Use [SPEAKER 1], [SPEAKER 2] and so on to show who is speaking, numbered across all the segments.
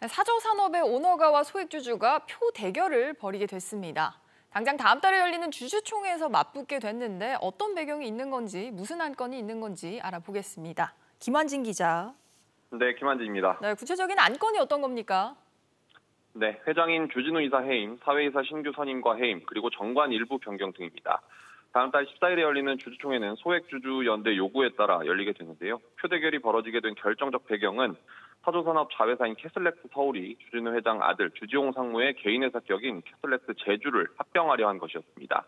[SPEAKER 1] 사저산업의 오너가와 소액주주가 표 대결을 벌이게 됐습니다. 당장 다음 달에 열리는 주주총회에서 맞붙게 됐는데 어떤 배경이 있는 건지 무슨 안건이 있는 건지 알아보겠습니다. 김환진 기자.
[SPEAKER 2] 네, 김한지입니다.
[SPEAKER 1] 네, 구체적인 안건이 어떤 겁니까?
[SPEAKER 2] 네, 회장인 주진우 이사 해임, 사회이사 신규 선임과 해임, 그리고 정관 일부 변경 등입니다. 다음 달 14일에 열리는 주주총회는 소액주주연대 요구에 따라 열리게 되는데요. 표 대결이 벌어지게 된 결정적 배경은 사조산업 자회사인 캐슬렉스 서울이 주진우 회장 아들 주지홍 상무의 개인회사 격인 캐슬렉스 제주를 합병하려 한 것이었습니다.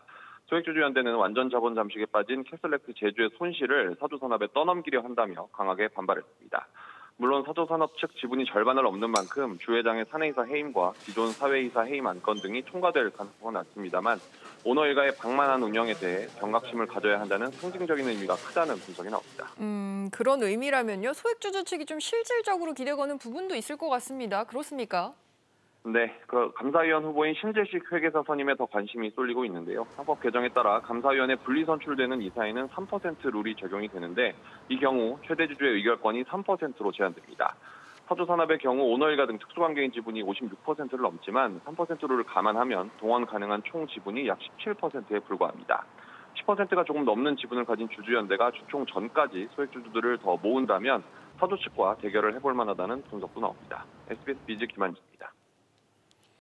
[SPEAKER 2] 소액주주연대는 완전 자본 잠식에 빠진 캐슬렉스 제주의 손실을 사조산업에 떠넘기려 한다며 강하게 반발했습니다. 물론 사조산업 측 지분이 절반을 넘는 만큼 주 회장의 사내이사 해임과 기존 사외이사 해임 안건 등이 통과될 가능성은 낮습니다만 오너 일가의 방만한 운영에 대해 경각심을 가져야 한다는 상징적인 의미가 크다는 분석이 나옵니다.
[SPEAKER 1] 음, 그런 의미라면요. 소액주주 측이 좀 실질적으로 기대 거는 부분도 있을 것 같습니다. 그렇습니까?
[SPEAKER 2] 네, 그 감사위원 후보인 신재식 회계사 선임에 더 관심이 쏠리고 있는데요. 헌법 개정에 따라 감사위원회 분리 선출되는 이사에는 3% 룰이 적용이 되는데 이 경우 최대 주주의 의결권이 3%로 제한됩니다. 사조산업의 경우 오너일가 등 특수관계인 지분이 56%를 넘지만 3% 룰을 감안하면 동원 가능한 총 지분이 약 17%에 불과합니다. 10%가 조금 넘는 지분을 가진 주주연대가 주총 전까지 소액주주들을 더 모은다면 사조 측과 대결을 해볼 만하다는 분석도 나옵니다. SBS 비즈 김한지입니다.